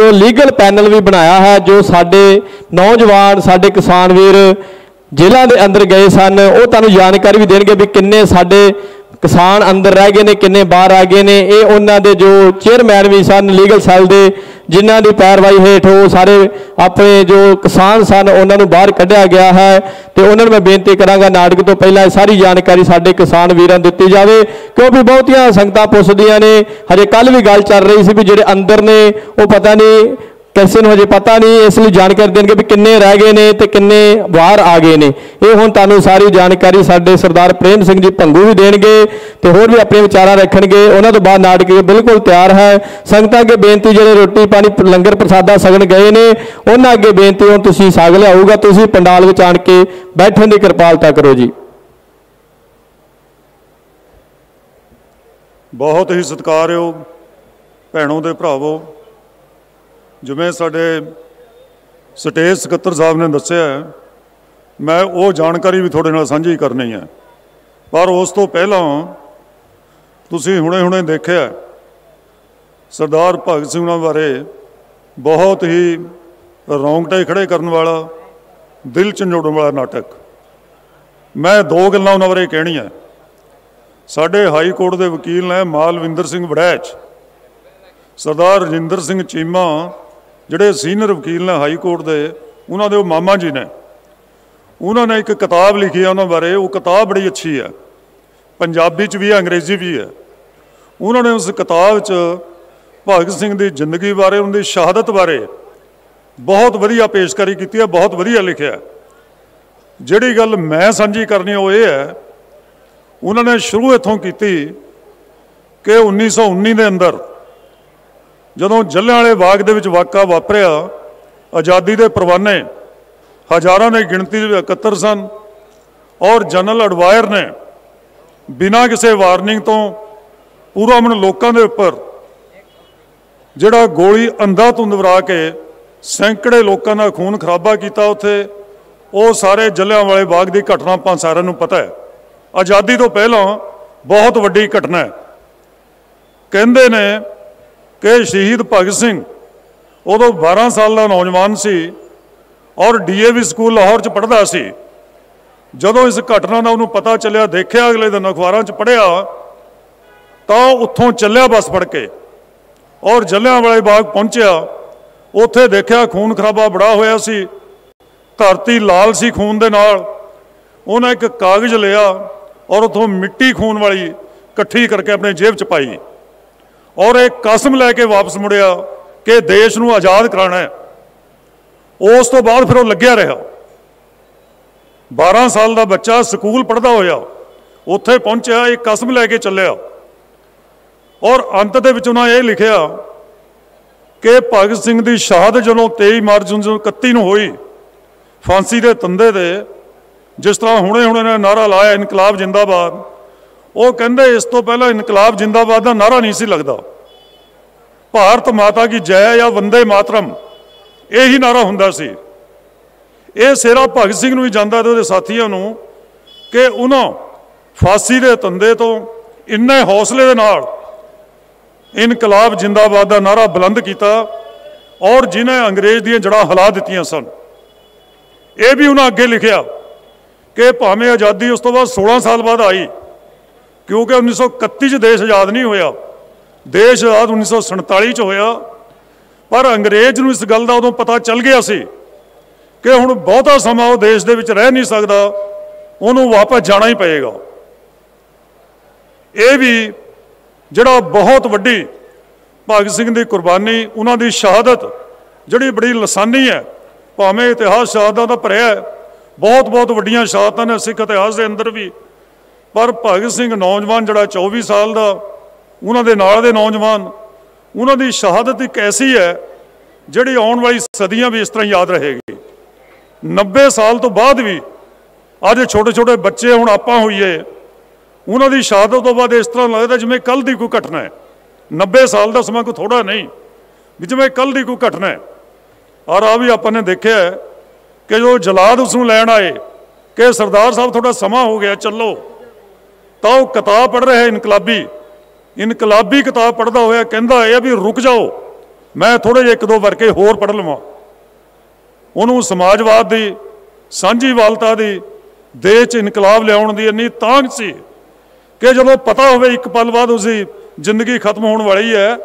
ਜੋ legal panel ਵੀ ਬਣਾਇਆ ਹੈ, ਜੋ ਸਾਡੇ ਨੌਜਵਾਨ, ਸਾਡੇ ਕਿਸਾਨ ਵੀਰ ਜ਼ਿਲ੍ਹਾ ਦੇ ਅੰਦਰ ਗਏ ਸਨ। ਉਹ ਤੁਹਾਨੂੰ ਜਾਣਕਾਰੀ ਵੀ ਦੇਣਗੇ ਵੀ ਕਿੰਨੇ ਸਾਡੇ ਕਿਸਾਨ ਅੰਦਰ ਰਹਿ ਗਏ ਨੇ, ਕਿੰਨੇ ਬਾਹਰ ਆ ਗਏ ਨੇ, ਇਹ ਉਹਨਾਂ ਦੇ ਜੋ ਚੇਅਰਮੈਨ ਵੀ ਸਨ ਲੀਗਲ ਸੈੱਲ ਦੇ, ਜਿਨ੍ਹਾਂ ਦੀ ਪੈਰਵਾਈ ਹੇਠ ਉਹ ਸਾਰੇ ਆਪਣੇ ਜੋ ਕਿਸਾਨ ਸਨ, ਉਹਨਾਂ ਨੂੰ ਬਾਹਰ ਕੱਢਿਆ ਗਿਆ ਹੈ। ਤੇ ਉਹਨਾਂ ਨੂੰ ਮੈਂ ਬੇਨਤੀ ਕਰਾਂਗਾ, ਨਾਟਕ ਤੋਂ ਪਹਿਲਾਂ ਇਹ ਸਾਰੀ ਜਾਣਕਾਰੀ ਸਾਡੇ ਕਿਸਾਨ ਵੀਰਾਂ ਨੂੰ ਦਿੱਤੀ ਜਾਵੇ, ਕਿਉਂਕਿ ਬਹੁਤੀਆਂ ਸੰਗਤਾਂ ਪੁੱਛਦੀਆਂ ਨੇ, ਹਜੇ ਕੱਲ ਵੀ ਗੱਲ ਚੱਲ ਰਹੀ ਸੀ ਵੀ ਜਿਹੜੇ ਅੰਦਰ ਨੇ, ਉਹ ਪਤਾ ਨਹੀਂ ਕਿਸੇ ਨੂੰ ਹਜੇ ਪਤਾ ਨਹੀਂ, ਇਸ ਲਈ ਜਾਣਕਾਰੀ ਦੇਣਗੇ ਵੀ ਕਿੰਨੇ ਰਹਿ ਗਏ ਨੇ ਤੇ ਕਿੰਨੇ ਬਾਹਰ ਆ ਗਏ ਨੇ। ਇਹ ਹੁਣ ਤੁਹਾਨੂੰ ਸਾਰੀ ਜਾਣਕਾਰੀ ਸਾਡੇ ਸਰਦਾਰ ਪ੍ਰੇਮ ਸਿੰਘ ਜੀ ਭੰਗੂ ਵੀ ਦੇਣਗੇ ਤੇ ਹੋਰ ਵੀ ਆਪਣੇ ਵਿਚਾਰਾਂ ਰੱਖਣਗੇ। ਉਹਨਾਂ ਤੋਂ ਬਾਅਦ ਨਾਟਕ ਬਿਲਕੁਲ ਤਿਆਰ ਹੈ। ਸੰਗਤਾਂ ਅੱਗੇ ਬੇਨਤੀ ਜਿਹੜੇ ਰੋਟੀ ਪਾਣੀ ਲੰਗਰ ਪ੍ਰਸਾਦਾ ਸਗਣ ਗਏ ਨੇ, ਉਹਨਾਂ ਅੱਗੇ ਬੇਨਤੀ ਹੁਣ ਤੁਸੀਂ ਸਾਗ ਲਿਆਊਗਾ। ਤੁਸੀਂ ਪੰਡਾਲ ਵਿੱਚ ਆਣ ਕੇ ਬੈਠਣ ਦੀ ਕਿਰਪਾਲਤਾ ਕਰੋ ਜੀ। ਬਹੁਤ ਹੀ ਸਤਿਕਾਰਯੋਗ ਭੈਣੋ ਦੇ ਭਰਾਵੋ ਜਿਵੇਂ ਸਾਡੇ ਸਟੇਜ ਸਕੱਤਰ ਸਾਹਿਬ ਨੇ ਦੱਸਿਆ ਮੈਂ ਉਹ ਜਾਣਕਾਰੀ ਵੀ ਤੁਹਾਡੇ ਨਾਲ ਸਾਂਝੀ ਕਰਨੀ ਹੈ। ਪਰ ਉਸ ਤੋਂ ਪਹਿਲਾਂ ਤੁਸੀਂ ਹੁਣੇ-ਹੁਣੇ ਦੇਖਿਆ ਸਰਦਾਰ ਭਗਤ ਸਿੰਘ ਉਹਨਾਂ ਬਾਰੇ ਬਹੁਤ ਹੀ ਰੌਂਗਟੇ ਖੜੇ ਕਰਨ ਵਾਲਾ, ਦਿਲ ਚੰਜੋੜਨ ਵਾਲਾ ਨਾਟਕ। ਮੈਂ ਦੋ ਗੱਲਾਂ ਉਹਨਾਂ ਬਾਰੇ ਕਹਿਣੀਆਂ ਸਾਡੇ ਹਾਈ ਕੋਰਟ ਦੇ ਵਕੀਲ ਨੇ ਮਾਲਵਿੰਦਰ ਸਿੰਘ ਵੜੈਚ, ਸਰਦਾਰ ਰਜਿੰਦਰ ਸਿੰਘ ਚੀਮਾ ਜਿਹੜੇ ਸੀਨੀਅਰ ਵਕੀਲ ਨੇ ਹਾਈ ਕੋਰਟ ਦੇ, ਉਹਨਾਂ ਦੇ ਉਹ ਮਾਮਾ ਜੀ ਨੇ। ਉਹਨਾਂ ਨੇ ਇੱਕ ਕਿਤਾਬ ਲਿਖੀ ਹੈ ਉਹਨਾਂ ਬਾਰੇ, ਉਹ ਕਿਤਾਬ ਬੜੀ ਅੱਛੀ ਹੈ ਪੰਜਾਬੀ ਚ ਵੀ ਹੈ ਅੰਗਰੇਜ਼ੀ ਵੀ ਹੈ ਉਹਨਾਂ ਨੇ ਉਸ ਕਿਤਾਬ 'ਚ ਭਗਤ ਸਿੰਘ ਦੀ ਜ਼ਿੰਦਗੀ ਬਾਰੇ, ਉਹਨਾਂ ਦੀ ਸ਼ਹਾਦਤ ਬਾਰੇ ਬਹੁਤ ਵਧੀਆ ਪੇਸ਼ਕਾਰੀ ਕੀਤੀ ਹੈ ਬਹੁਤ ਵਧੀਆ ਲਿਖਿਆ। ਜਿਹੜੀ ਗੱਲ ਮੈਂ ਸਾਂਝੀ ਕਰਨੀ ਉਹ ਇਹ ਹੈ ਉਹਨਾਂ ਨੇ ਸ਼ੁਰੂ ਇੱਥੋਂ ਕੀਤੀ ਕਿ 1919 ਦੇ ਅੰਦਰ ਜਦੋਂ ਜੱਲਿਆਂਵਾਲੇ ਬਾਗ ਦੇ ਵਿੱਚ ਵਾਕਾ ਵਾਪਰਿਆ, ਆਜ਼ਾਦੀ ਦੇ ਪਰਵਾਨੇ ਹਜ਼ਾਰਾਂ ਦੀ ਗਿਣਤੀ ਦੇ ਇਕੱਤਰ ਸਨ ਔਰ ਜਨਰਲ ਅਡਵਾਇਰ ਨੇ ਬਿਨਾਂ ਕਿਸੇ ਵਾਰਨਿੰਗ ਤੋਂ ਪੂਰਾ ਮਨ ਲੋਕਾਂ ਦੇ ਉੱਪਰ ਜਿਹੜਾ ਗੋਲੀ ਅੰਧਾ ਧੁੰਦਵਰਾ ਕੇ ਸੈਂਕੜੇ ਲੋਕਾਂ ਦਾ ਖੂਨ ਖਰਾਬਾ ਕੀਤਾ ਉੱਥੇ, ਉਹ ਸਾਰੇ ਜੱਲਿਆਂਵਾਲੇ ਬਾਗ ਦੀ ਘਟਨਾ ਆਪਾਂ ਸਾਰਿਆਂ ਨੂੰ ਪਤਾ ਹੈ। ਆਜ਼ਾਦੀ ਤੋਂ ਪਹਿਲਾਂ ਬਹੁਤ ਵੱਡੀ ਘਟਨਾ ਹੈ। ਕਹਿੰਦੇ ਨੇ ਕਿ ਸ਼ਹੀਦ ਭਗਤ ਸਿੰਘ ਉਦੋਂ 12 ਸਾਲ ਦਾ ਨੌਜਵਾਨ ਸੀ ਔਰ ਡੀਏਵੀ ਸਕੂਲ ਲਾਹੌਰ 'ਚ ਪੜ੍ਹਦਾ ਸੀ। ਜਦੋਂ ਇਸ ਘਟਨਾ ਦਾ ਉਹਨੂੰ ਪਤਾ ਚੱਲਿਆ, ਦੇਖਿਆ ਅਗਲੇ ਦਿਨ ਅਖਬਾਰਾਂ 'ਚ ਪੜ੍ਹਿਆ, ਤਾਂ ਉੱਥੋਂ ਚੱਲਿਆ ਬੱਸ ਫੜ ਕੇ ਔਰ ਜੱਲਿਆਂਵਾਲੇ ਬਾਗ ਪਹੁੰਚਿਆ। ਉੱਥੇ ਦੇਖਿਆ ਖੂਨ ਖਰਾਬਾ ਬੜਾ ਹੋਇਆ ਸੀ। ਧਰਤੀ ਲਾਲ ਸੀ ਖੂਨ ਦੇ ਨਾਲ। ਉਹਨਾਂ ਇੱਕ ਕਾਗਜ਼ ਲਿਆ ਔਰ ਉਥੋਂ ਮਿੱਟੀ ਖੂਨ ਵਾਲੀ ਇਕੱਠੀ ਕਰਕੇ ਆਪਣੇ ਜੇਬ 'ਚ ਪਾਈ। ਔਰ ਇਹ ਕਸਮ ਲੈ ਕੇ ਵਾਪਸ ਮੁੜਿਆ ਕਿ ਦੇਸ਼ ਨੂੰ ਆਜ਼ਾਦ ਕਰਾਉਣਾ ਹੈ। ਉਸ ਤੋਂ ਬਾਅਦ ਫਿਰ ਉਹ ਲੱਗਿਆ ਰਿਹਾ। 12 ਸਾਲ ਦਾ ਬੱਚਾ ਸਕੂਲ ਪੜ੍ਹਦਾ ਹੋਇਆ, ਉੱਥੇ ਪਹੁੰਚਿਆ, ਇਹ ਕਸਮ ਲੈ ਕੇ ਚੱਲਿਆ। ਔਰ ਅੰਤ ਦੇ ਵਿੱਚ ਉਹਨਾਂ ਇਹ ਲਿਖਿਆ ਕਿ ਭਗਤ ਸਿੰਘ ਦੀ ਸ਼ਹਾਦਤ ਜਦੋਂ 23 ਮਾਰਚ 1931 ਨੂੰ ਹੋਈ, ਫਾਂਸੀ ਦੇ ਤੰਦੇ 'ਤੇ ਜਿਸ ਤਰ੍ਹਾਂ ਹੁਣੇ ਹੁਣੇ ਨੇ ਨਾਰਾ ਲਾਇਆ ਇਨਕਲਾਬ ਜਿੰਦਾਬਾਦ ਉਹ ਕਹਿੰਦੇ, ਇਸ ਤੋਂ ਪਹਿਲਾਂ ਇਨਕਲਾਬ ਜਿੰਦਾਬਾਦ ਦਾ ਨਾਰਾ ਨਹੀਂ ਸੀ ਲੱਗਦਾ। ਭਾਰਤ ਮਾਤਾ ਕੀ ਜੈ ਜਾਂ ਵੰਦੇ ਮਾਤਰਮ? ਇਹੀ ਨਾਰਾ ਹੁੰਦਾ ਸੀ। ਇਹ ਸੇਰਾ ਭਗਤ ਸਿੰਘ ਨੂੰ ਹੀ ਜਾਂਦਾ ਤੇ ਉਹਦੇ ਸਾਥੀਆਂ ਨੂੰ ਕਿ ਉਹਨਾਂ ਫਾਂਸੀ ਦੇ ਤੰਦੇ ਤੋਂ, ਇੰਨੇ ਹੌਸਲੇ ਦੇ ਨਾਲ ਇਨਕਲਾਬ ਜਿੰਦਾਬਾਦ ਦਾ ਨਾਰਾ ਬੁਲੰਦ ਕੀਤਾ ਔਰ ਜਿਨ੍ਹਾਂ ਅੰਗਰੇਜ਼ ਦੀਆਂ ਜੜਾਂ ਹਿਲਾ ਦਿੱਤੀਆਂ ਸਨ। ਇਹ ਵੀ ਉਹਨਾਂ ਅੱਗੇ ਲਿਖਿਆ ਕਿ ਭਾਵੇਂ ਆਜ਼ਾਦੀ ਉਸ ਤੋਂ ਬਾਅਦ 16 ਸਾਲ ਬਾਅਦ ਆਈ ਕਿਉਂਕਿ 1931 ਚ ਦੇਸ਼ ਆਜ਼ਾਦ ਨਹੀਂ ਹੋਇਆ। ਦੇਸ਼ ਆਜ਼ਾਦ 1947 ਚ ਹੋਇਆ। ਪਰ ਅੰਗਰੇਜ਼ ਨੂੰ ਇਸ ਗੱਲ ਦਾ ਉਦੋਂ ਪਤਾ ਚੱਲ ਗਿਆ ਸੀ ਕਿ ਹੁਣ ਬਹੁਤਾ ਸਮਾਂ ਉਹ ਦੇਸ਼ ਦੇ ਵਿੱਚ ਰਹਿ ਨਹੀਂ ਸਕਦਾ, ਉਹਨੂੰ ਵਾਪਸ ਜਾਣਾ ਹੀ ਪਏਗਾ। ਇਹ ਵੀ ਜਿਹੜਾ ਬਹੁਤ ਵੱਡੀ ਭਗਤ ਸਿੰਘ ਦੀ ਕੁਰਬਾਨੀ, ਉਹਨਾਂ ਦੀ ਸ਼ਹਾਦਤ, ਜਿਹੜੀ ਬੜੀ ਲਸਾਨੀ ਹੈ, ਭਾਵੇਂ ਇਤਿਹਾਸ ਸ਼ਹਾਦਤਾਂ ਦਾ ਭਰਿਆ ਹੈ ਬਹੁਤ ਬਹੁਤ ਵੱਡੀਆਂ ਸ਼ਹਾਦਤਾਂ ਨੇ ਸਿੱਖ ਇਤਿਹਾਸ ਦੇ ਅੰਦਰ ਵੀ। ਪਰ ਭਗਤ ਸਿੰਘ ਨੌਜਵਾਨ ਜਿਹੜਾ 24 ਸਾਲ ਦਾ, ਉਹਨਾਂ ਦੇ ਨਾਲ ਦੇ ਨੌਜਵਾਨ, ਉਹਨਾਂ ਦੀ ਸ਼ਹਾਦਤ ਇੱਕ ਐਸੀ ਹੈ, ਜਿਹੜੀ ਆਉਣ ਵਾਲੀ ਸਦੀਆਂ ਵੀ ਇਸ ਤਰ੍ਹਾਂ ਯਾਦ ਰਹੇਗੀ। 90 ਸਾਲ ਤੋਂ ਬਾਅਦ ਵੀ ਅੱਜ ਛੋਟੇ ਛੋਟੇ ਬੱਚੇ ਹੁਣ ਆਪਾਂ ਹੋਈਏ, ਉਹਨਾਂ ਦੀ ਸ਼ਹਾਦਤ ਤੋਂ ਬਾਅਦ ਇਸ ਤਰ੍ਹਾਂ ਲੱਗਦਾ ਜਿਵੇਂ ਕੱਲ ਦੀ ਕੋਈ ਘਟਨਾ ਹੈ। 90 ਸਾਲ ਦਾ ਸਮਾਂ ਕੋਈ ਥੋੜਾ ਨਹੀਂ, ਵੀ ਜਿਵੇਂ ਕੱਲ ਦੀ ਕੋਈ ਘਟਨਾ ਹੈ। ਔਰ ਆ ਵੀ ਆਪਾਂ ਨੇ ਦੇਖਿਆ ਕਿ ਜੋ ਜਲਾਦ ਉਸ ਨੂੰ ਲੈਣ ਆਏ, ਕਿ ਸਰਦਾਰ ਸਾਹਿਬ ਤੁਹਾਡਾ ਸਮਾਂ ਹੋ ਗਿਆ, ਚੱਲੋ। ਤਾਂ ਉਹ ਕਿਤਾਬ ਪੜ੍ਹ ਰਿਹਾ ਇਨਕਲਾਬੀ। ਇਨਕਲਾਬੀ ਕਿਤਾਬ ਪੜ੍ਹਦਾ ਹੋਇਆ ਕਹਿੰਦਾ ਇਹ ਵੀ ਰੁਕ ਜਾਓ, ਮੈਂ ਥੋੜੇ ਜਿਹੇ ਇੱਕ ਦੋ ਵਰਕੇ ਹੋਰ ਪੜ੍ਹ ਲਵਾਂ। ਉਹਨੂੰ ਸਮਾਜਵਾਦ ਦੀ, ਸਾਂਝੀਵਾਲਤਾ ਦੀ ਦੇਸ਼ 'ਚ ਇਨਕਲਾਬ ਲਿਆਉਣ ਦੀ ਇੰਨੀ ਤਾਂਘ ਸੀ ਕਿ ਜਦੋਂ ਪਤਾ ਹੋਵੇ ਇੱਕ ਪਲ ਬਾਅਦ ਉਸਦੀ ਜ਼ਿੰਦਗੀ ਖਤਮ ਹੋਣ ਵਾਲੀ ਹੈ,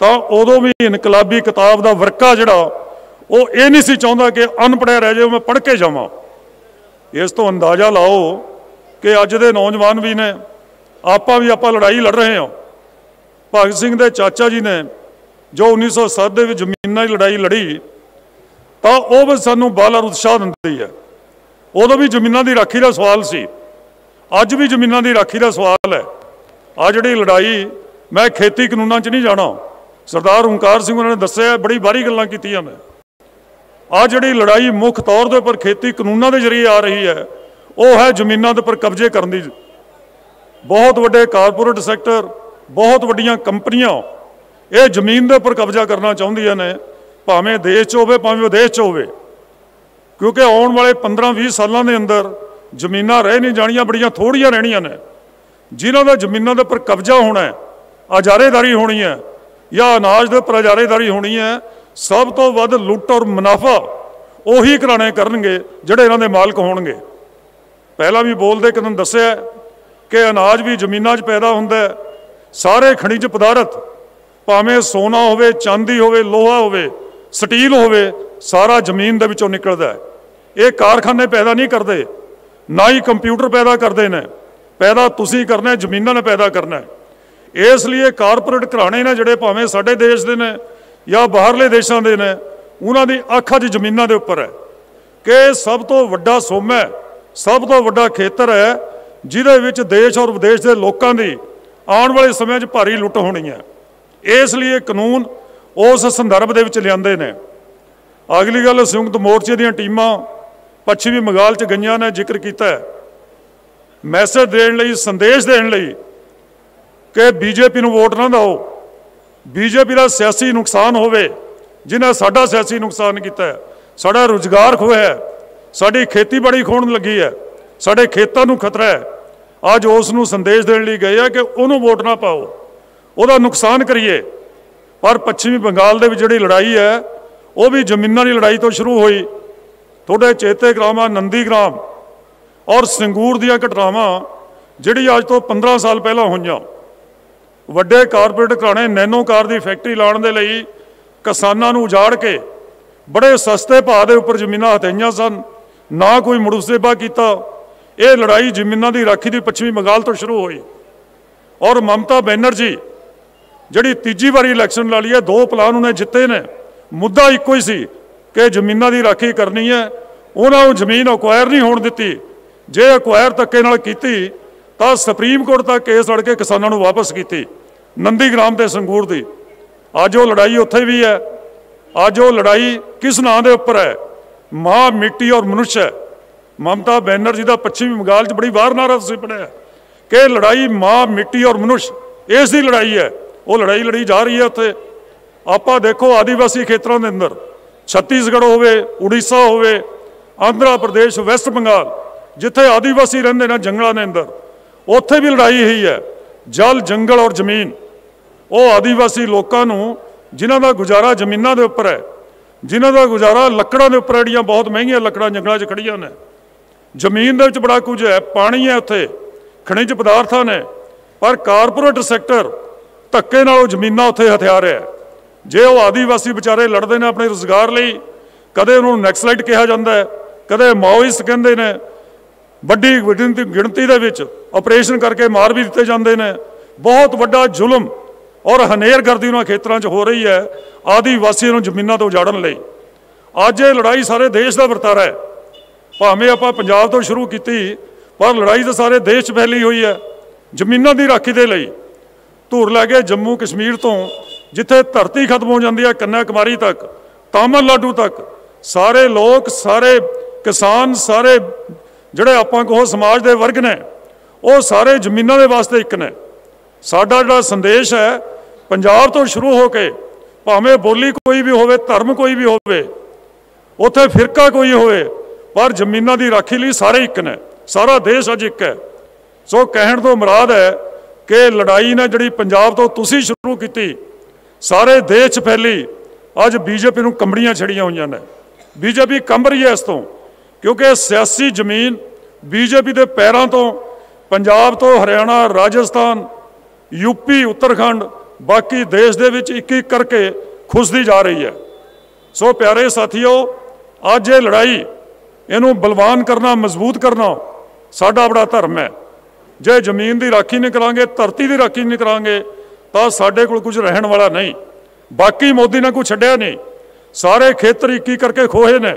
ਤਾਂ ਉਦੋਂ ਵੀ ਇਨਕਲਾਬੀ ਕਿਤਾਬ ਦਾ ਵਰਕਾ ਜਿਹੜਾ, ਉਹ ਇਹ ਨਹੀਂ ਸੀ ਚਾਹੁੰਦਾ ਕਿ ਅਨਪੜ੍ਹਿਆ ਰਹਿ ਜਾਏ ਮੈਂ ਪੜ੍ਹ ਕੇ ਜਾਵਾਂ। ਇਸ ਤੋਂ ਅੰਦਾਜ਼ਾ ਲਾਓ ਕਿ ਅੱਜ ਦੇ ਨੌਜਵਾਨ ਵੀ ਨੇ, ਆਪਾਂ ਵੀ ਆਪਾਂ ਲੜਾਈ ਲੜ ਰਹੇ ਹਾਂ। ਭਗਤ ਸਿੰਘ ਦੇ ਚਾਚਾ ਜੀ ਨੇ ਜੋ 1907 ਦੇ ਵਿੱਚ ਜ਼ਮੀਨਾਂ ਦੀ ਲੜਾਈ ਲੜੀ, ਤਾਂ ਉਹ ਵੀ ਸਾਨੂੰ ਬਾਲਾ ਉਤਸ਼ਾਹ ਦਿੰਦੀ ਹੈ। ਉਦੋਂ ਵੀ ਜ਼ਮੀਨਾਂ ਦੀ ਰਾਖੀ ਦਾ ਸਵਾਲ ਸੀ। ਅੱਜ ਵੀ ਜ਼ਮੀਨਾਂ ਦੀ ਰਾਖੀ ਦਾ ਸਵਾਲ ਹੈ। ਆ ਜਿਹੜੀ ਲੜਾਈ, ਮੈਂ ਖੇਤੀ ਕਾਨੂੰਨਾਂ 'ਚ ਨਹੀਂ ਜਾਣਾ। ਸਰਦਾਰ ਓਂਕਾਰ ਸਿੰਘ ਉਹਨਾਂ ਨੇ ਦੱਸਿਆ, ਬੜੀ ਬਾਰੀ ਗੱਲਾਂ ਕੀਤੀਆਂ ਮੈਂ। ਆ ਜਿਹੜੀ ਲੜਾਈ ਮੁੱਖ ਤੌਰ ਦੇ ਉੱਪਰ ਖੇਤੀ ਕਾਨੂੰਨਾਂ ਦੇ ਜ਼ਰੀਏ ਆ ਰਹੀ ਹੈ ਉਹ ਹੈ ਜ਼ਮੀਨਾਂ ਦੇ ਉੱਪਰ ਕਬਜ਼ੇ ਕਰਨ ਦੀ। ਬਹੁਤ ਵੱਡੇ ਕਾਰਪੋਰੇਟ ਸੈਕਟਰ, ਬਹੁਤ ਵੱਡੀਆਂ ਕੰਪਨੀਆਂ, ਇਹ ਜ਼ਮੀਨ ਦੇ ਉੱਪਰ ਕਬਜ਼ਾ ਕਰਨਾ ਚਾਹੁੰਦੀਆਂ ਨੇ, ਭਾਵੇਂ ਦੇਸ਼ 'ਚ ਹੋਵੇ, ਭਾਵੇਂ ਵਿਦੇਸ਼ 'ਚ ਹੋਵੇ। ਕਿਉਂਕਿ ਆਉਣ ਵਾਲੇ 15-20 ਸਾਲਾਂ ਦੇ ਅੰਦਰ ਜ਼ਮੀਨਾਂ ਰਹਿ ਨਹੀਂ ਜਾਣੀਆਂ, ਬੜੀਆਂ ਥੋੜੀਆਂ ਰਹਿਣੀਆਂ ਨੇ। ਜਿਨ੍ਹਾਂ ਦਾ ਜ਼ਮੀਨਾਂ ਦੇ ਉੱਪਰ ਕਬਜ਼ਾ ਹੋਣਾ ਹੈ, ਅਜਾਰੇਦਾਰੀ ਹੋਣੀ ਹੈ, ਜਾਂ ਅਨਾਜ ਦੇ ਉੱਪਰ ਅਜਾਰੇਦਾਰੀ ਹੋਣੀ ਹੈ, ਸਭ ਤੋਂ ਵੱਧ ਲੁੱਟ ਔਰ ਮੁਨਾਫਾ ਉਹੀ ਘਰਾਣੇ ਕਰਨਗੇ, ਜਿਹੜੇ ਇਹਨਾਂ ਦੇ ਮਾਲਕ ਹੋਣਗੇ। ਪਹਿਲਾਂ ਵੀ ਬੋਲਦੇ ਕਿਦੋਂ ਦੱਸਿਆ ਕਿ ਅਨਾਜ ਵੀ ਜ਼ਮੀਨਾਂ 'ਚ ਪੈਦਾ ਹੁੰਦਾ ਸਾਰੇ ਖਣਿਜ ਪਦਾਰਥ, ਭਾਵੇਂ ਸੋਨਾ ਹੋਵੇ, ਚਾਂਦੀ ਹੋਵੇ, ਲੋਹਾ ਹੋਵੇ, ਸਟੀਲ ਹੋਵੇ, ਸਾਰਾ ਜ਼ਮੀਨ ਦੇ ਵਿੱਚੋਂ ਨਿਕਲਦਾ ਹੈ। ਇਹ ਕਾਰਖਾਨੇ ਪੈਦਾ ਨਹੀਂ ਕਰਦੇ, ਨਾ ਹੀ ਕੰਪਿਊਟਰ ਪੈਦਾ ਕਰਦੇ ਨੇ। ਪੈਦਾ ਤੁਸੀਂ ਕਰਨਾ ਜ਼ਮੀਨਾਂ ਨੇ ਪੈਦਾ ਕਰਨਾ ਇਸ ਲਈ ਕਾਰਪੋਰੇਟ ਘਰਾਣੇ ਨੇ ਜਿਹੜੇ ਭਾਵੇਂ ਸਾਡੇ ਦੇਸ਼ ਦੇ ਨੇ ਜਾਂ ਬਾਹਰਲੇ ਦੇਸ਼ਾਂ ਦੇ ਨੇ, ਉਹਨਾਂ ਦੀ ਅੱਖ ਅੱਜ ਜ਼ਮੀਨਾਂ ਦੇ ਉੱਪਰ ਹੈ ਕਿ ਸਭ ਤੋਂ ਵੱਡਾ ਸੋਮਾ ਹੈ। ਸਭ ਤੋਂ ਵੱਡਾ ਖੇਤਰ ਹੈ, ਜਿਹਦੇ ਵਿੱਚ ਦੇਸ਼ ਔਰ ਵਿਦੇਸ਼ ਦੇ ਲੋਕਾਂ ਦੀ ਆਉਣ ਵਾਲੇ ਸਮੇਂ 'ਚ ਭਾਰੀ ਲੁੱਟ ਹੋਣੀ ਹੈ। ਇਸ ਲਈ ਇਹ ਕਾਨੂੰਨ ਉਸ ਸੰਦਰਭ ਦੇ ਵਿੱਚ ਲਿਆਂਦੇ ਨੇ। ਅਗਲੀ ਗੱਲ, ਸੰਯੁਕਤ ਮੋਰਚੇ ਦੀਆਂ ਟੀਮਾਂ ਪੱਛਮੀ ਬੰਗਾਲ 'ਚ ਗਈਆਂ ਨੇ, ਜ਼ਿਕਰ ਕੀਤਾ ਮੈਸੇਜ ਦੇਣ ਲਈ, ਸੰਦੇਸ਼ ਦੇਣ ਲਈ ਕਿ ਬੀਜੇਪੀ ਨੂੰ ਵੋਟ ਨਾ ਦਿਓ। ਬੀਜੇਪੀ ਦਾ ਸਿਆਸੀ ਨੁਕਸਾਨ ਹੋਵੇ ਜਿਨ੍ਹਾਂ ਸਾਡਾ ਸਿਆਸੀ ਨੁਕਸਾਨ ਕੀਤਾ ਸਾਡਾ ਰੁਜ਼ਗਾਰ ਖੋਇਆ ਹੈ ਸਾਡੀ ਖੇਤੀਬਾੜੀ ਖੋਣ ਲੱਗੀ ਹੈ। ਸਾਡੇ ਖੇਤਾਂ ਨੂੰ ਖਤਰਾ ਹੈ। ਅੱਜ ਉਸ ਨੂੰ ਸੰਦੇਸ਼ ਦੇਣ ਲਈ ਗਏ ਆ ਕਿ ਉਹਨੂੰ ਵੋਟ ਨਾ ਪਾਓ। ਉਹਦਾ ਨੁਕਸਾਨ ਕਰੀਏ। ਪਰ ਪੱਛਮੀ ਬੰਗਾਲ ਦੇ ਵਿੱਚ ਜਿਹੜੀ ਲੜਾਈ ਹੈ, ਉਹ ਵੀ ਜ਼ਮੀਨਾਂ ਦੀ ਲੜਾਈ ਤੋਂ ਸ਼ੁਰੂ ਹੋਈ। ਤੁਹਾਡੇ ਚੇਤੇ ਗ੍ਰਾਮਾਂ ਨੰਦੀ ਗ੍ਰਾਮ ਔਰ ਸੰਗੂਰ ਦੀਆਂ ਘਟਨਾਵਾਂ ਜਿਹੜੀ ਅੱਜ ਤੋਂ 15 ਸਾਲ ਪਹਿਲਾਂ ਹੋਈਆਂ। ਵੱਡੇ ਕਾਰਪੋਰੇਟ ਘਰਾਣੇ ਨੈਨੋ ਕਾਰ ਦੀ ਫੈਕਟਰੀ ਲਾਉਣ ਦੇ ਲਈ ਕਿਸਾਨਾਂ ਨੂੰ ਉਜਾੜ ਕੇ ਬੜੇ ਸਸਤੇ ਭਾਅ ਦੇ ਉੱਪਰ ਜ਼ਮੀਨਾਂ ਹਥਿਆਈਆਂ ਸਨ। ਨਾ ਕੋਈ ਮੁੜਸੇਬਾ ਕੀਤਾ। ਇਹ ਲੜਾਈ ਜ਼ਮੀਨਾਂ ਦੀ ਰਾਖੀ ਦੀ ਪੱਛਮੀ ਬੰਗਾਲ ਤੋਂ ਸ਼ੁਰੂ ਹੋਈ। ਔਰ ਮਮਤਾ ਬੈਨਰਜੀ, ਜਿਹੜੀ ਤੀਜੀ ਵਾਰੀ ਇਲੈਕਸ਼ਨ ਲੜੀ ਹੈ, ਦੋ ਪਲਾਨ ਉਹਨੇ ਜਿੱਤੇ ਨੇ। ਮੁੱਦਾ ਇੱਕੋ ਹੀ ਸੀ ਕਿ ਜ਼ਮੀਨਾਂ ਦੀ ਰਾਖੀ ਕਰਨੀ ਹੈ। ਉਹਨਾਂ ਨੂੰ ਜ਼ਮੀਨ ਅਕਵਾਇਰ ਨਹੀਂ ਹੋਣ ਦਿੱਤੀ। ਜੇ ਅਕਵਾਇਰ ਧੱਕੇ ਨਾਲ ਕੀਤੀ, ਤਾਂ ਸੁਪਰੀਮ ਕੋਰਟ ਦਾ ਕੇਸ ਲੜ ਕੇ ਕਿਸਾਨਾਂ ਨੂੰ ਵਾਪਸ ਕੀਤੀ ਨੰਦੀ ਗ੍ਰਾਮ ਤੇ ਸੰਗੂਰ ਦੀ। ਅੱਜ ਉਹ ਲੜਾਈ ਉੱਥੇ ਵੀ ਹੈ। ਅੱਜ ਉਹ ਲੜਾਈ ਕਿਸ ਨਾਂ ਦੇ ਉੱਪਰ ਹੈ? ਮਾਂ ਮਿੱਟੀ ਔਰ ਮਨੁੱਖ ਹੈ। ਮਮਤਾ ਬੈਨਰਜੀ ਦਾ ਪੱਛਮੀ ਬੰਗਾਲ 'ਚ ਬੜੀ ਵਾਰ ਨਾਰਾ ਤੁਸੀਂ ਪੜਿਆ ਕਿ ਲੜਾਈ ਮਾਂ, ਮਿੱਟੀ ਔਰ ਮਨੁੱਖ ਇਸ ਦੀ ਲੜਾਈ ਹੈ। ਉਹ ਲੜਾਈ ਲੜੀ ਜਾ ਰਹੀ ਹੈ ਉੱਥੇ। ਆਪਾਂ ਦੇਖੋ ਆਦੀਵਾਸੀ ਖੇਤਰਾਂ ਦੇ ਅੰਦਰ, ਛੱਤੀਸਗੜ੍ਹ ਹੋਵੇ, ਉੜੀਸਾ ਹੋਵੇ, ਆਂਧਰਾ ਪ੍ਰਦੇਸ਼, ਵੈਸਟ ਬੰਗਾਲ, ਜਿੱਥੇ ਆਦੀਵਾਸੀ ਰਹਿੰਦੇ ਨੇ ਜੰਗਲਾਂ ਦੇ ਅੰਦਰ, ਉੱਥੇ ਵੀ ਲੜਾਈ ਹੀ ਹੈ। ਜਲ, ਜੰਗਲ ਔਰ ਜ਼ਮੀਨ, ਉਹ ਆਦੀਵਾਸੀ ਲੋਕਾਂ ਨੂੰ ਜਿਨ੍ਹਾਂ ਦਾ ਗੁਜ਼ਾਰਾ ਜ਼ਮੀਨਾਂ ਦੇ ਉੱਪਰ ਹੈ ਜਿਨ੍ਹਾਂ ਦਾ ਗੁਜ਼ਾਰਾ ਲੱਕੜਾਂ ਦੇ ਉੱਪਰ ਜਿਹੜੀਆਂ ਬਹੁਤ ਮਹਿੰਗੀਆਂ ਲੱਕੜਾਂ ਜੰਗਲਾਂ 'ਚ ਖੜੀਆਂ ਨੇ। ਜ਼ਮੀਨ ਦੇ ਵਿੱਚ ਬੜਾ ਕੁਝ ਹੈ, ਪਾਣੀ ਹੈ ਉੱਥੇ, ਖਣਿਜ ਪਦਾਰਥਾਂ ਨੇ, ਪਰ ਕਾਰਪੋਰੇਟ ਸੈਕਟਰ ਧੱਕੇ ਨਾਲ ਉਹ ਜ਼ਮੀਨਾਂ ਉੱਥੇ ਹਥਿਆਰ ਹੈ। ਜੇ ਉਹ ਆਦੀਵਾਸੀ ਵਿਚਾਰੇ ਲੜਦੇ ਨੇ ਆਪਣੇ ਰੋਜ਼ਗਾਰ ਲਈ, ਕਦੇ ਉਹਨਾਂ ਨੂੰ ਨੈਕਸਲਾਈਟ ਕਿਹਾ ਜਾਂਦਾ ਹੈ, ਕਦੇ ਮਾਓਇਸਟ ਕਹਿੰਦੇ ਨੇ, ਵੱਡੀ ਗਿਣਤੀ ਗਿਣਤੀ ਦੇ ਵਿੱਚ ਆਪਰੇਸ਼ਨ ਕਰਕੇ ਮਾਰ ਵੀ ਦਿੱਤੇ ਜਾਂਦੇ ਨੇ। ਬਹੁਤ ਵੱਡਾ ਜ਼ੁਲਮ ਔਰ ਹਨੇਰਗਰਦੀ ਉਹਨਾਂ ਖੇਤਰਾਂ 'ਚ ਹੋ ਰਹੀ ਹੈ, ਆਦੀਵਾਸੀਆਂ ਨੂੰ ਜ਼ਮੀਨਾਂ ਤੋਂ ਉਜਾੜਨ ਲਈ। ਅੱਜ ਇਹ ਲੜਾਈ ਸਾਰੇ ਦੇਸ਼ ਦਾ ਵਰਤਾਰਾ ਹੈ। ਭਾਵੇਂ ਆਪਾਂ ਪੰਜਾਬ ਤੋਂ ਸ਼ੁਰੂ ਕੀਤੀ, ਪਰ ਲੜਾਈ ਤਾਂ ਸਾਰੇ ਦੇਸ਼ 'ਚ ਫੈਲੀ ਹੋਈ ਹੈ, ਜ਼ਮੀਨਾਂ ਦੀ ਰਾਖੀ ਦੇ ਲਈ। ਧੂਰ ਲੈ ਕੇ ਜੰਮੂ ਕਸ਼ਮੀਰ ਤੋਂ, ਜਿੱਥੇ ਧਰਤੀ ਖਤਮ ਹੋ ਜਾਂਦੀ ਹੈ ਕੰਨਿਆ ਕੁਮਾਰੀ ਤੱਕ, ਤਾਮਿਲਨਾਡੂ ਤੱਕ, ਸਾਰੇ ਲੋਕ, ਸਾਰੇ ਕਿਸਾਨ, ਸਾਰੇ ਜਿਹੜੇ ਆਪਾਂ ਕਹੋ ਸਮਾਜ ਦੇ ਵਰਗ ਨੇ, ਉਹ ਸਾਰੇ ਜ਼ਮੀਨਾਂ ਦੇ ਵਾਸਤੇ ਇੱਕ ਨੇ। ਸਾਡਾ ਜਿਹੜਾ ਸੰਦੇਸ਼ ਹੈ ਪੰਜਾਬ ਤੋਂ ਸ਼ੁਰੂ ਹੋ ਕੇ ਭਾਵੇਂ ਬੋਲੀ ਕੋਈ ਵੀ ਹੋਵੇ, ਧਰਮ ਕੋਈ ਵੀ ਹੋਵੇ, ਉੱਥੇ ਫਿਰਕਾ ਕੋਈ ਹੋਵੇ, ਪਰ ਜ਼ਮੀਨਾਂ ਦੀ ਰਾਖੀ ਲਈ ਸਾਰੇ ਇੱਕ ਨੇ, ਸਾਰਾ ਦੇਸ਼ ਅੱਜ ਇੱਕ ਹੈ। ਸੋ ਕਹਿਣ ਤੋਂ ਮੁਰਾਦ ਹੈ ਕਿ ਲੜਾਈ ਨਾ ਜਿਹੜੀ ਪੰਜਾਬ ਤੋਂ ਤੁਸੀਂ ਸ਼ੁਰੂ ਕੀਤੀ, ਸਾਰੇ ਦੇਸ਼ 'ਚ ਫੈਲੀ, ਅੱਜ ਬੀਜੇਪੀ ਨੂੰ ਕੰਬੜੀਆਂ ਛੜੀਆਂ ਹੋਈਆਂ ਨੇ। ਬੀਜੇਪੀ ਕੰਬ ਰਹੀ ਹੈ ਇਸ ਤੋਂ, ਕਿਉਂਕਿ ਸਿਆਸੀ ਜ਼ਮੀਨ ਬੀਜੇਪੀ ਦੇ ਪੈਰਾਂ ਤੋਂ, ਪੰਜਾਬ ਤੋਂ ਹਰਿਆਣਾ, ਰਾਜਸਥਾਨ ਯੂਪੀ ਉੱਤਰਾਖੰਡ ਬਾਕੀ ਦੇਸ਼ ਦੇ ਵਿੱਚ ਇੱਕ ਇੱਕ ਕਰਕੇ ਖੁੱਸਦੀ ਜਾ ਰਹੀ ਹੈ। ਸੋ ਪਿਆਰੇ ਸਾਥੀਓ, ਅੱਜ ਇਹ ਲੜਾਈ ਇਹਨੂੰ ਬਲਵਾਨ ਕਰਨਾ, ਮਜ਼ਬੂਤ ਕਰਨਾ ਸਾਡਾ ਬੜਾ ਧਰਮ ਹੈ। ਜੇ ਜ਼ਮੀਨ ਦੀ ਰਾਖੀ ਨਹੀਂ ਕਰਾਂਗੇ ਧਰਤੀ ਦੀ ਰਾਖੀ ਨਹੀਂ ਕਰਾਂਗੇ ਤਾਂ ਸਾਡੇ ਕੋਲ ਕੁਝ ਰਹਿਣ ਵਾਲਾ ਨਹੀਂ। ਬਾਕੀ ਮੋਦੀ ਨੇ ਕੁਝ ਛੱਡਿਆ ਨਹੀਂ। ਸਾਰੇ ਖੇਤਰ ਇੱਕ ਇੱਕ ਕਰਕੇ ਖੋਹੇ ਨੇ।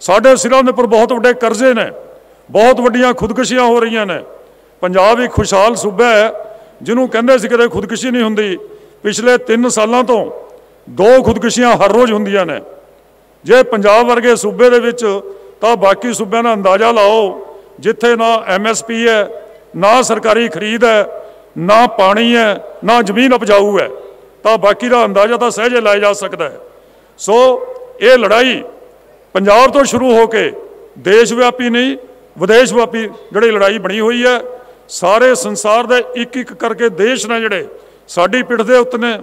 ਸਾਡੇ ਸਿਰਾਂ ਦੇ ਉੱਪਰ ਬਹੁਤ ਵੱਡੇ ਕਰਜ਼ੇ ਨੇ। ਬਹੁਤ ਵੱਡੀਆਂ ਖੁਦਕਸ਼ੀਆਂ ਹੋ ਰਹੀਆਂ ਨੇ। ਪੰਜਾਬ ਇੱਕ ਖੁਸ਼ਹਾਲ ਸੂਬਾ ਹੈ, ਜਿਹਨੂੰ ਕਹਿੰਦੇ ਸੀ ਕਦੇ ਖੁਦਕੁਸ਼ੀ ਨਹੀਂ ਹੁੰਦੀ। ਪਿਛਲੇ 3 ਸਾਲਾਂ ਤੋਂ ਦੋ ਖੁਦਕੁਸ਼ੀਆਂ ਹਰ ਰੋਜ਼ ਹੁੰਦੀਆਂ ਨੇ। ਜੇ ਪੰਜਾਬ ਵਰਗੇ ਸੂਬੇ ਦੇ ਵਿੱਚ ਤਾਂ ਬਾਕੀ ਸੂਬਿਆਂ ਦਾ ਅੰਦਾਜ਼ਾ ਲਾਓ, ਜਿੱਥੇ ਨਾ ਐਮਐਸਪੀ ਹੈ, ਨਾ ਸਰਕਾਰੀ ਖਰੀਦ ਹੈ, ਨਾ ਪਾਣੀ ਹੈ, ਨਾ ਜ਼ਮੀਨ ਉਪਜਾਊ ਹੈ, ਤਾਂ ਬਾਕੀ ਦਾ ਅੰਦਾਜ਼ਾ ਤਾਂ ਸਹਿਜੇ ਲਾਇਆ ਜਾ ਸਕਦਾ ਹੈ। ਸੋ ਇਹ ਲੜਾਈ ਪੰਜਾਬ ਤੋਂ ਸ਼ੁਰੂ ਹੋ ਕੇ ਦੇਸ਼ ਵਿਆਪੀ ਨਹੀਂ, ਵਿਦੇਸ਼ ਵਿਆਪੀ ਜਿਹੜੀ ਲੜਾਈ ਬਣੀ ਹੋਈ ਹੈ, ਸਾਰੇ ਸੰਸਾਰ ਦੇ ਇੱਕ ਇੱਕ ਕਰਕੇ ਦੇਸ਼ ਨੇ ਜਿਹੜੇ ਸਾਡੀ ਪਿੱਠ ਦੇ ਉੱਤੇ ਨੇ।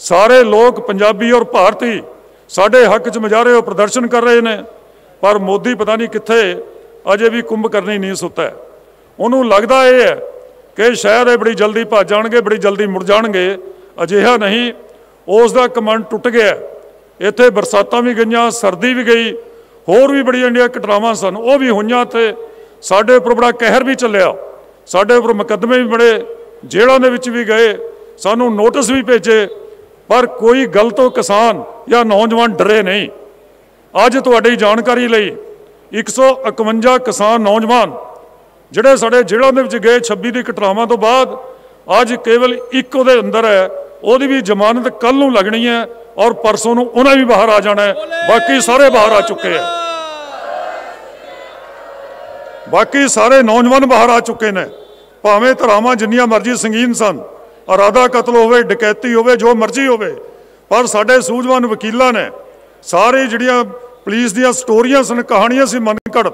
ਸਾਰੇ ਲੋਕ ਪੰਜਾਬੀ ਔਰ ਭਾਰਤੀ ਸਾਡੇ ਹੱਕ 'ਚ ਮਜਾਰੇ ਹੋ ਪ੍ਰਦਰਸ਼ਨ ਕਰ ਰਹੇ ਨੇ। ਪਰ ਮੋਦੀ ਪਤਾ ਨਹੀਂ ਕਿੱਥੇ ਅਜੇ ਵੀ ਕੁੰਭ ਕਰਨੀ ਨਹੀਂ ਸੁੱਤਾ ਉਹਨੂੰ ਲੱਗਦਾ ਇਹ ਹੈ ਕਿ ਸ਼ਾਇਦ ਇਹ ਬੜੀ ਜਲਦੀ ਭੱਜ ਜਾਣਗੇ, ਬੜੀ ਜਲਦੀ ਮੁੜ ਜਾਣਗੇ। ਅਜਿਹਾ ਨਹੀਂ ਉਸ ਦਾ ਕਮਾਂਡ ਟੁੱਟ ਗਿਆ ਇੱਥੇ ਬਰਸਾਤਾਂ ਵੀ ਗਈਆਂ, ਸਰਦੀ ਵੀ ਗਈ, ਹੋਰ ਵੀ ਬੜੀਆਂ ਇੰਡੀਆ ਘਟਨਾਵਾਂ ਸਨ, ਉਹ ਵੀ ਹੋਈਆਂ ਤੇ ਸਾਡੇ ਉੱਪਰ ਬੜਾ ਕਹਿਰ ਵੀ ਚੱਲਿਆ। ਸਾਡੇ ਉੱਪਰ ਮੁਕੱਦਮੇ ਵੀ ਬੜੇ ਜੇਲ੍ਹਾਂ ਦੇ ਵਿੱਚ ਵੀ ਗਏ। ਸਾਨੂੰ ਨੋਟਿਸ ਵੀ ਭੇਜੇ, ਪਰ ਕੋਈ ਗੱਲ ਕਿਸਾਨ ਜਾਂ ਨੌਜਵਾਨ ਡਰੇ ਨਹੀਂ। ਅੱਜ ਤੁਹਾਡੀ ਜਾਣਕਾਰੀ ਲਈ 151 ਕਿਸਾਨ ਨੌਜਵਾਨ ਜਿਹੜੇ ਸਾਡੇ ਜ਼ਿਲ੍ਹਿਆਂ ਦੇ ਵਿੱਚ ਗਏ 26 ਦੀ ਘਟਨਾਵਾਂ ਤੋਂ ਬਾਅਦ, ਅੱਜ ਕੇਵਲ ਇੱਕ ਉਹਦੇ ਅੰਦਰ ਹੈ, ਉਹਦੀ ਵੀ ਜ਼ਮਾਨਤ ਕੱਲ ਨੂੰ ਲੱਗਣੀ ਹੈ ਔਰ ਪਰਸੋਂ ਨੂੰ ਉਹਨਾਂ ਵੀ ਬਾਹਰ ਆ ਜਾਣਾ ਹੈ। ਬਾਕੀ ਸਾਰੇ ਬਾਹਰ ਆ ਚੁੱਕੇ ਹੈ। ਬਾਕੀ ਸਾਰੇ ਨੌਜਵਾਨ ਬਾਹਰ ਆ ਚੁੱਕੇ ਨੇ। ਭਾਵੇਂ ਧਰਾਵਾਂ ਜਿੰਨੀਆਂ ਮਰਜ਼ੀ ਸੰਗੀਨ ਸਨ ਅਰਾਦਾ ਕਤਲ ਹੋਵੇ, ਡਕੈਤੀ ਹੋਵੇ, ਜੋ ਮਰਜ਼ੀ ਹੋਵੇ, ਪਰ ਸਾਡੇ ਸੂਝਵਾਨ ਵਕੀਲਾਂ ਨੇ ਸਾਰੇ ਜਿਹੜੀਆਂ ਪੁਲਿਸ ਦੀਆਂ ਸਟੋਰੀਆਂ ਸਨ, ਕਹਾਣੀਆਂ ਸੀ ਮਨ ਘੜਤ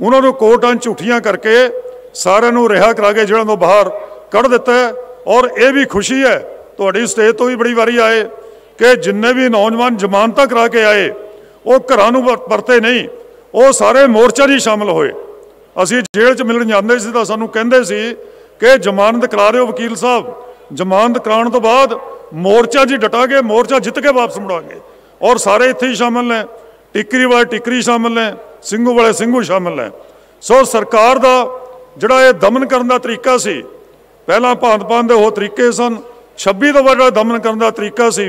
ਉਹਨਾਂ ਨੂੰ ਕੋਰਟਾਂ ਝੂਠੀਆਂ ਕਰਕੇ ਸਾਰਿਆਂ ਨੂੰ ਰਿਹਾ ਕਰਾ ਕੇ ਜਿਹੜਾ ਤੋਂ ਬਾਹਰ ਕੱਢ ਦਿੱਤਾ ਔਰ ਇਹ ਵੀ ਖੁਸ਼ੀ ਹੈ, ਤੁਹਾਡੀ ਸਟੇਜ ਤੋਂ ਵੀ ਬੜੀ ਵਾਰੀ ਆਏ ਕਿ ਜਿੰਨੇ ਵੀ ਨੌਜਵਾਨ ਜ਼ਮਾਨਤਾਂ ਕਰਾ ਕੇ ਆਏ, ਉਹ ਘਰਾਂ ਨੂੰ ਵਰ- ਪਰਤੇ ਨਹੀਂ, ਉਹ ਸਾਰੇ ਮੋਰਚਾ 'ਚ ਹੀ ਸ਼ਾਮਲ ਹੋਏ। ਅਸੀਂ ਜੇਲ੍ਹ 'ਚ ਮਿਲਣ ਜਾਂਦੇ ਸੀ ਤਾਂ ਸਾਨੂੰ ਕਹਿੰਦੇ ਸੀ ਕਿ ਜ਼ਮਾਨਤ ਕਰਾ ਰਹੇ ਹੋ ਵਕੀਲ ਸਾਹਿਬ। ਜ਼ਮਾਨਤ ਕਰਾਉਣ ਤੋਂ ਬਾਅਦ ਮੋਰਚਾ ਜੀ ਡਟਾਂਗੇ, ਮੋਰਚਾ ਜਿੱਤ ਕੇ ਵਾਪਸ ਮੁੜਾਂਗੇ। ਔਰ ਸਾਰੇ ਇੱਥੇ ਹੀ ਸ਼ਾਮਲ ਨੇ ਟਿੱਕਰੀ ਵਾਲੇ ਟਿਕਰੀ ਸ਼ਾਮਲ ਨੇ ਸਿੰਘੂ ਵਾਲੇ ਸਿੰਘੂ ਸ਼ਾਮਲ ਨੇ। ਸੋ ਸਰਕਾਰ ਦਾ ਜਿਹੜਾ ਇਹ ਦਮਨ ਕਰਨ ਦਾ ਤਰੀਕਾ ਸੀ, ਪਹਿਲਾਂ ਭਾਂਤ ਭਾਂਤ ਦੇ ਉਹ ਤਰੀਕੇ ਸਨ 26 ਤੋਂ ਬਾਅਦ ਜਿਹੜਾ ਦਮਨ ਕਰਨ ਦਾ ਤਰੀਕਾ ਸੀ,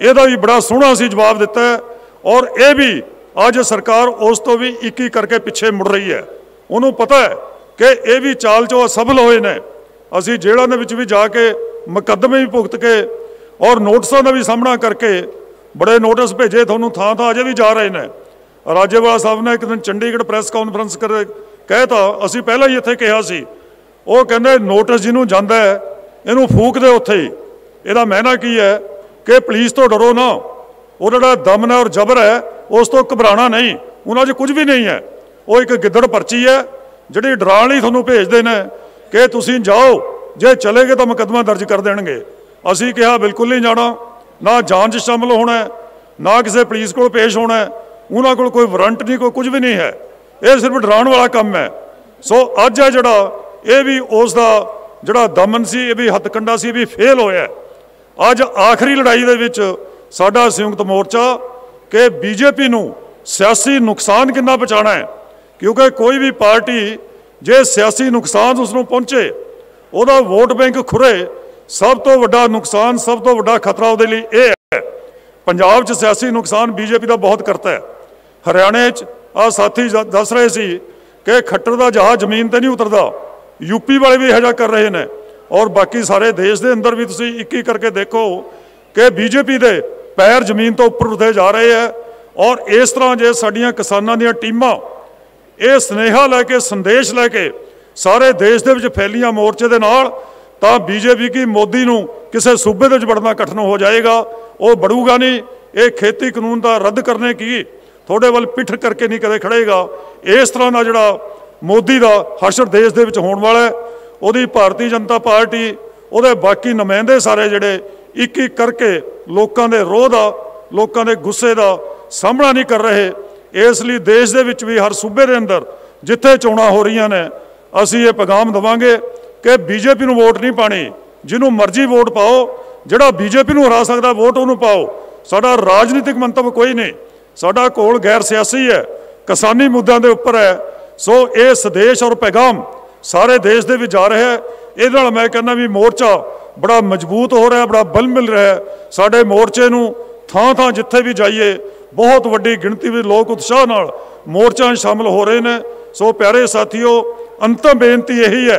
ਇਹਦਾ ਵੀ ਬੜਾ ਸੋਹਣਾ ਸੀ ਜਵਾਬ ਦਿੱਤਾ ਹੈ। ਔਰ ਇਹ ਵੀ ਅੱਜ ਸਰਕਾਰ ਉਸ ਤੋਂ ਵੀ ਇੱਕ ਇੱਕ ਕਰਕੇ ਪਿੱਛੇ ਮੁੜ ਰਹੀ ਹੈ। ਉਹਨੂੰ ਪਤਾ ਹੈ ਕਿ ਇਹ ਵੀ ਚਾਲ ਚੋਂ ਅਸਫਲ ਹੋਏ ਨੇ। ਅਸੀਂ ਜੇਲ੍ਹਾਂ ਦੇ ਵਿੱਚ ਵੀ ਜਾ ਕੇ ਮੁਕੱਦਮੇ ਵੀ ਭੁਗਤ ਕੇ ਔਰ ਨੋਟਿਸਾਂ ਦਾ ਵੀ ਸਾਹਮਣਾ ਕਰਕੇ ਬੜੇ ਨੋਟਿਸ ਭੇਜੇ, ਤੁਹਾਨੂੰ ਥਾਂ ਥਾਂ ਅਜੇ ਵੀ ਜਾ ਰਹੇ ਨੇ। ਰਾਜੇਵਾਲ ਸਾਹਿਬ ਨੇ ਇੱਕ ਦਿਨ ਚੰਡੀਗੜ੍ਹ ਪ੍ਰੈਸ ਕਾਨਫਰੰਸ ਕਰ ਕਹਿਤਾ ਅਸੀਂ ਪਹਿਲਾਂ ਹੀ ਇੱਥੇ ਕਿਹਾ ਸੀ, ਉਹ ਕਹਿੰਦੇ ਨੋਟਿਸ ਜਿਹਨੂੰ ਜਾਂਦਾ ਹੈ, ਇਹਨੂੰ ਫੂਕ ਦੇ ਉੱਥੇ ਹੀ। ਇਹਦਾ ਮਹਿਨਾ ਕੀ ਹੈ? ਕਿ ਪੁਲਿਸ ਤੋਂ ਡਰੋ ਨਾ। ਉਹ ਜਿਹੜਾ ਦਮਨ ਹੈ ਔਰ ਜ਼ਬਰ ਹੈ, ਉਸ ਤੋਂ ਘਬਰਾਣਾ ਨਹੀਂ। ਉਹਨਾਂ 'ਚ ਕੁਝ ਵੀ ਨਹੀਂ ਹੈ। ਉਹ ਇੱਕ ਗਿੱਦੜ ਪਰਚੀ ਹੈ, ਜਿਹੜੀ ਡਰਾਉਣ ਲਈ ਤੁਹਾਨੂੰ ਭੇਜਦੇ ਨੇ ਕਿ ਤੁਸੀਂ ਜਾਓ ਜੇ ਚਲੇਗੇ ਤਾਂ ਮੁਕੱਦਮਾ ਦਰਜ ਕਰ ਦੇਣਗੇ। ਅਸੀਂ ਕਿਹਾ ਬਿਲਕੁਲ ਨਹੀਂ ਜਾਣਾ। ਨਾ ਜਾਂਚ 'ਚ ਸ਼ਾਮਲ ਹੋਣਾ ਹੈ, ਨਾ ਕਿਸੇ ਪੁਲਿਸ ਕੋਲ ਪੇਸ਼ ਹੋਣਾ ਹੈ। ਉਹਨਾਂ ਕੋਲ ਕੋਈ ਵਾਰੰਟ ਨਹੀਂ ਕੋਈ ਕੁਝ ਵੀ ਨਹੀਂ ਹੈ। ਇਹ ਸਿਰਫ ਡਰਾਉਣ ਵਾਲਾ ਕੰਮ ਹੈ। ਸੋ ਅੱਜ ਹੈ ਜਿਹੜਾ ਇਹ ਵੀ ਉਸ ਦਾ ਜਿਹੜਾ ਦਮਨ ਸੀ ਇਹ ਵੀ ਹੱਥਕੰਡਾ ਸੀ ਇਹ ਵੀ ਫੇਲ ਹੋਇਆ ਅੱਜ ਆਖਰੀ ਲੜਾਈ ਦੇ ਵਿੱਚ ਸਾਡਾ ਸੰਯੁਕਤ ਮੋਰਚਾ ਕਿ ਬੀਜੇਪੀ ਨੂੰ ਸਿਆਸੀ ਨੁਕਸਾਨ ਕਿੰਨਾ ਪਹੁੰਚਾਉਣਾ ਹੈ। ਕਿਉਂਕਿ ਕੋਈ ਵੀ ਪਾਰਟੀ ਜੇ ਸਿਆਸੀ ਨੁਕਸਾਨ ਉਸ ਨੂੰ ਪਹੁੰਚੇ ਉਹਦਾ ਵੋਟ ਬੈਂਕ ਖੁਰੇ, ਸਭ ਤੋਂ ਵੱਡਾ ਨੁਕਸਾਨ, ਸਭ ਤੋਂ ਵੱਡਾ ਖਤਰਾ ਉਹਦੇ ਲਈ ਇਹ ਹੈ। ਪੰਜਾਬ 'ਚ ਸਿਆਸੀ ਨੁਕਸਾਨ ਬੀਜੇਪੀ ਦਾ ਬਹੁਤ ਕਰਤਾ ਹੈ। ਹਰਿਆਣੇ 'ਚ ਆ ਸਾਥੀ ਦੱਸ ਰਹੇ ਸੀ ਕਿ ਖੱਟਰ ਦਾ ਜਹਾਜ਼ ਜ਼ਮੀਨ ਤੇ ਨਹੀਂ ਉਤਰਦਾ। ਯੂਪੀ ਵਾਲੇ ਵੀ ਇਹੋ ਜਿਹਾ ਕਰ ਰਹੇ ਨੇ। ਔਰ ਬਾਕੀ ਸਾਰੇ ਦੇਸ਼ ਦੇ ਅੰਦਰ ਵੀ ਤੁਸੀਂ ਇੱਕ ਹੀ ਕਰਕੇ ਦੇਖੋ ਕਿ ਬੀਜੇਪੀ ਦੇ ਪੈਰ ਜ਼ਮੀਨ ਤੋਂ ਉੱਪਰ ਉੱਠਦੇ ਜਾ ਰਹੇ ਹੈ। ਔਰ ਇਸ ਤਰ੍ਹਾਂ ਜੇ ਸਾਡੀਆਂ ਕਿਸਾਨਾਂ ਦੀਆਂ ਟੀਮਾਂ ਇਹ ਸਨੇਹਾ ਲੈ ਕੇ, ਸੰਦੇਸ਼ ਲੈ ਕੇ ਸਾਰੇ ਦੇਸ਼ ਦੇ ਵਿੱਚ ਫੈਲੀਆਂ ਮੋਰਚੇ ਦੇ ਨਾਲ, ਤਾਂ ਬੀਜੇਪੀ ਕੀ ਮੋਦੀ ਨੂੰ ਕਿਸੇ ਸੂਬੇ ਦੇ ਵਿੱਚ ਵੜਨਾ ਕਠਿਨ ਹੋ ਜਾਏਗਾ? ਉਹ ਬੜੂਗਾ ਨਹੀਂ। ਇਹ ਖੇਤੀ ਕਾਨੂੰਨ ਦਾ ਰੱਦ ਕਰਨੇ ਕੀ? ਤੁਹਾਡੇ ਵੱਲ ਪਿੱਠ ਕਰਕੇ ਨਹੀਂ ਕਦੇ ਖੜੇਗਾ। ਇਸ ਤਰ੍ਹਾਂ ਦਾ ਜਿਹੜਾ ਮੋਦੀ ਦਾ ਹਸ਼ਰ ਦੇਸ਼ ਦੇ ਵਿੱਚ ਹੋਣ ਵਾਲਾ ਹੈ, ਉਹਦੀ ਭਾਰਤੀ ਜਨਤਾ ਪਾਰਟੀ, ਉਹਦੇ ਬਾਕੀ ਨੁਮਾਇੰਦੇ ਸਾਰੇ ਜਿਹੜੇ ਇੱਕ ਇੱਕ ਕਰਕੇ ਲੋਕਾਂ ਦੇ ਰੋਹ ਦਾ, ਲੋਕਾਂ ਦੇ ਗੁੱਸੇ ਦਾ ਸਾਹਮਣਾ ਨਹੀਂ ਕਰ ਰਹੇ। ਇਸ ਲਈ ਦੇਸ਼ ਦੇ ਵਿੱਚ ਵੀ ਹਰ ਸੂਬੇ ਦੇ ਅੰਦਰ ਜਿੱਥੇ ਚੋਣਾਂ ਹੋ ਰਹੀਆਂ ਨੇ ਅਸੀਂ ਇਹ ਪੈਗਾਮ ਦਵਾਂਗੇ ਕਿ ਬੀਜੇਪੀ ਨੂੰ ਵੋਟ ਨਹੀਂ ਪਾਣੀ। ਜਿਹਨੂੰ ਮਰਜ਼ੀ ਵੋਟ ਪਾਓ, ਜਿਹੜਾ ਬੀਜੇਪੀ ਨੂੰ ਹਰਾ ਸਕਦਾ ਵੋਟ ਉਹਨੂੰ ਪਾਓ। ਸਾਡਾ ਰਾਜਨੀਤਿਕ ਮੰਤਵ ਕੋਈ ਨਹੀਂ। ਸਾਡਾ ਕੋਲ ਗੈਰ ਸਿਆਸੀ ਹੈ, ਕਿਸਾਨੀ ਮੁੱਦਿਆਂ ਦੇ ਉੱਪਰ ਹੈ। ਸੋ ਇਹ ਸੰਦੇਸ਼ ਔਰ ਪੈਗਾਮ ਸਾਰੇ ਦੇਸ਼ ਦੇ ਵਿੱਚ ਜਾ ਰਿਹਾ ਹੈ। ਇਹਦੇ ਨਾਲ ਮੈਂ ਕਹਿੰਦਾ ਵੀ ਮੋਰਚਾ ਬੜਾ ਮਜ਼ਬੂਤ ਹੋ ਰਿਹਾ, ਬੜਾ ਬਲ ਮਿਲ ਰਿਹਾ ਸਾਡੇ ਮੋਰਚੇ ਨੂੰ ਥਾਂ ਥਾਂ ਜਿੱਥੇ ਵੀ ਜਾਈਏ, ਬਹੁਤ ਵੱਡੀ ਗਿਣਤੀ ਵਿੱਚ ਲੋਕ ਉਤਸ਼ਾਹ ਨਾਲ ਮੋਰਚਾ 'ਚ ਸ਼ਾਮਲ ਹੋ ਰਹੇ ਨੇ। ਸੋ ਪਿਆਰੇ ਸਾਥੀਓ ਅੰਤਮ ਬੇਨਤੀ ਇਹੀ ਹੈ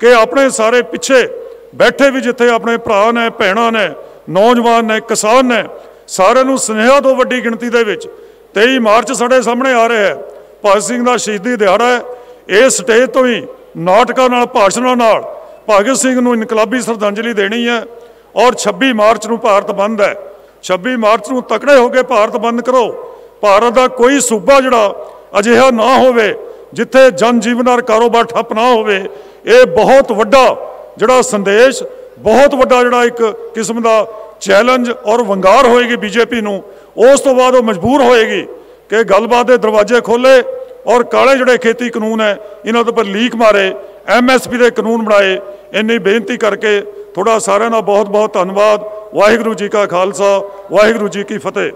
ਕਿ ਆਪਣੇ ਸਾਰੇ ਪਿੱਛੇ ਬੈਠੇ ਵੀ ਜਿੱਥੇ ਆਪਣੇ ਭਰਾ ਨੇ, ਭੈਣਾਂ ਨੇ, ਨੌਜਵਾਨ ਨੇ, ਕਿਸਾਨ ਨੇ, ਸਾਰਿਆਂ ਨੂੰ ਸੁਨੇਹਾ ਤੋਂ ਵੱਡੀ ਗਿਣਤੀ ਦੇ ਵਿੱਚ। 23 ਮਾਰਚ ਸਾਡੇ ਸਾਹਮਣੇ ਆ ਰਿਹਾ ਹੈ। ਭਗਤ ਸਿੰਘ ਦਾ ਸ਼ਹੀਦੀ ਦਿਹਾੜਾ ਹੈ। ਇਹ ਸਟੇਜ ਤੋਂ ਹੀ ਨਾਟਕਾਂ ਨਾਲ, ਭਾਸ਼ਣਾਂ ਨਾਲ ਭਗਤ ਸਿੰਘ ਨੂੰ ਇਨਕਲਾਬੀ ਸ਼ਰਧਾਂਜਲੀ ਦੇਣੀ ਹੈ ਔਰ 26 ਮਾਰਚ ਨੂੰ ਭਾਰਤ ਬੰਦ ਹੈ। 26 ਮਾਰਚ ਨੂੰ ਤਕੜੇ ਹੋ ਕੇ ਭਾਰਤ ਬੰਦ ਕਰੋ। ਭਾਰਤ ਦਾ ਕੋਈ ਸੂਬਾ ਜਿਹੜਾ ਅਜਿਹਾ ਨਾ ਹੋਵੇ ਜਿੱਥੇ ਜਨ ਜੀਵਨ ਔਰ ਕਾਰੋਬਾਰ ਠੱਪ ਨਾ ਹੋਵੇ, ਇਹ ਬਹੁਤ ਵੱਡਾ ਜਿਹੜਾ ਸੰਦੇਸ਼, ਬਹੁਤ ਵੱਡਾ ਜਿਹੜਾ ਇੱਕ ਕਿਸਮ ਦਾ ਚੈਲੰਜ ਔਰ ਵੰਗਾਰ ਹੋਏਗੀ ਬੀਜੇਪੀ ਨੂੰ। ਉਸ ਤੋਂ ਬਾਅਦ ਉਹ ਮਜਬੂਰ ਹੋਏਗੀ ਕਿ ਗੱਲਬਾਤ ਦੇ ਦਰਵਾਜ਼ੇ ਖੋਲੇ ਔਰ ਕਾਲੇ ਜਿਹੜੇ ਖੇਤੀ ਕਾਨੂੰਨ ਹੈ, ਇਹਨਾਂ ਦੇ ਉੱਪਰ ਲੀਕ ਮਾਰੇ ਐਮਐਸਪੀ ਦੇ ਕਾਨੂੰਨ ਬਣਾਏ। ਇੰਨੀ ਬੇਨਤੀ ਕਰਕੇ ਥੋੜਾ ਸਾਰਿਆਂ ਦਾ ਬਹੁਤ ਬਹੁਤ ਧੰਨਵਾਦ। ਵਾਹਿਗੁਰੂ ਜੀ ਕਾ ਖਾਲਸਾ, ਵਾਹਿਗੁਰੂ ਜੀ ਕੀ ਫਤਿਹ।